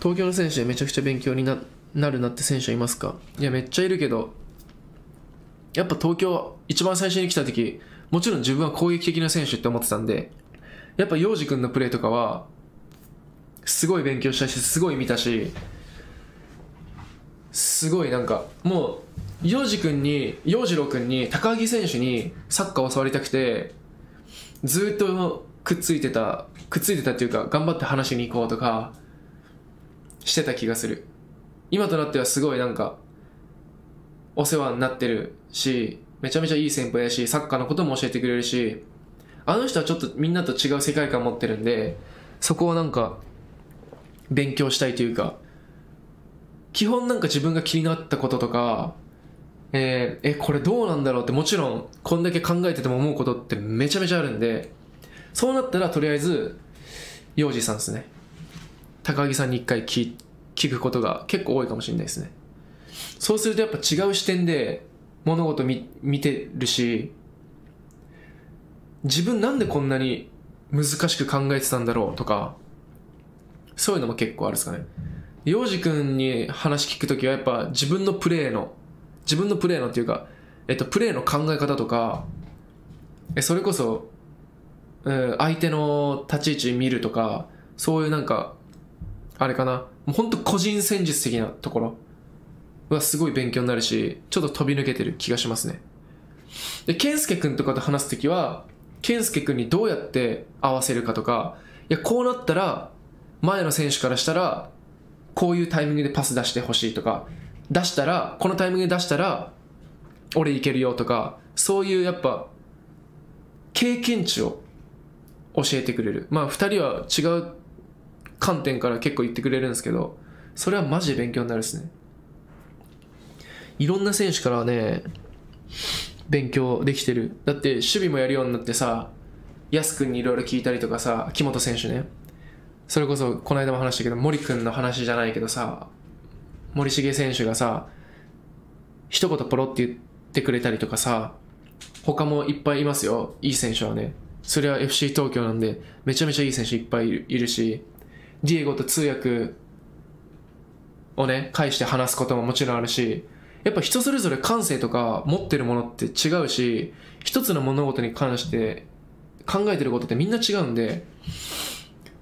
東京の選手でめちゃくちゃ勉強にななるなって選手はいますか？いやめっちゃいるけどやっぱ東京一番最初に来た時もちろん自分は攻撃的な選手って思ってたんでやっぱ陽次君のプレーとかはすごい勉強したしすごい見たしすごいなんかもう陽次君に陽次郎君に高木選手にサッカーを教わりたくてずっとくっついてたくっついてたっていうか頑張って話しに行こうとかしてた気がする。今となってはすごいなんかお世話になってるしめちゃめちゃいい先輩だしサッカーのことも教えてくれるしあの人はちょっとみんなと違う世界観持ってるんでそこをなんか勉強したいというか基本なんか自分が気になったこととかえーえこれどうなんだろうってもちろんこんだけ考えてても思うことってめちゃめちゃあるんでそうなったらとりあえず洋二さんですね。高木さんに一回聞聞くことが結構多いかもしれないですね。そうするとやっぱ違う視点で物事見見てるし自分なんでこんなに難しく考えてたんだろうとかそういうのも結構あるんですかね。洋二君に話聞くときはやっぱ自分のプレーの自分のプレーのっていうか、えっと、プレーの考え方とかえそれこそ、うん、相手の立ち位置見るとかそういうなんかあれかな？もう本当個人戦術的なところ。はすごい勉強になるしちょっと飛び抜けてる気がしますね。で健介君とかと話すときは健介君にどうやって合わせるかとかいやこうなったら前の選手からしたらこういうタイミングでパス出してほしいとか出したらこのタイミングで出したら俺いけるよとかそういうやっぱ経験値を教えてくれる。まあ2人は違う観点から結構言ってくれるんですけどそれはマジで勉強になるですね。いろんな選手からはね勉強できてる。だって守備もやるようになってさ安君にいろいろ聞いたりとかさ木本選手ね。それこそこの間も話したけど森君の話じゃないけどさ森重選手がさ一言ポロって言ってくれたりとかさ他もいっぱいいますよ。いい選手はね。それは FC 東京なんでめちゃめちゃいい選手いっぱいいるしディエゴと通訳をね介して話すことももちろんあるしやっぱ人それぞれ感性とか持ってるものって違うし一つの物事に関して考えてることってみんな違うんで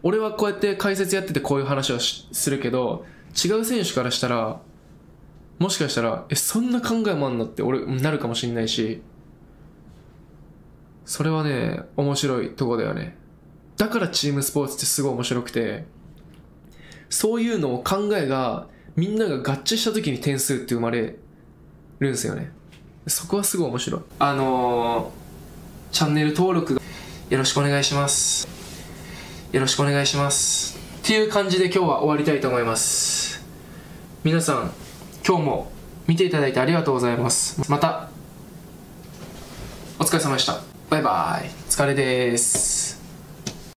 俺はこうやって解説やっててこういう話をするけど違う選手からしたらもしかしたらえそんな考えもあんのって俺なるかもしんないしそれはね面白いとこだよね。だからチームスポーツってすごい面白くてそういうのを考えがみんなが合致した時に点数って生まれるんですよね。そこはすごい面白い。あのー、チャンネル登録よろしくお願いします。よろしくお願いします。っていう感じで今日は終わりたいと思います。皆さん今日も見ていただいてありがとうございます。またお疲れ様でした。バイバイ。疲れです。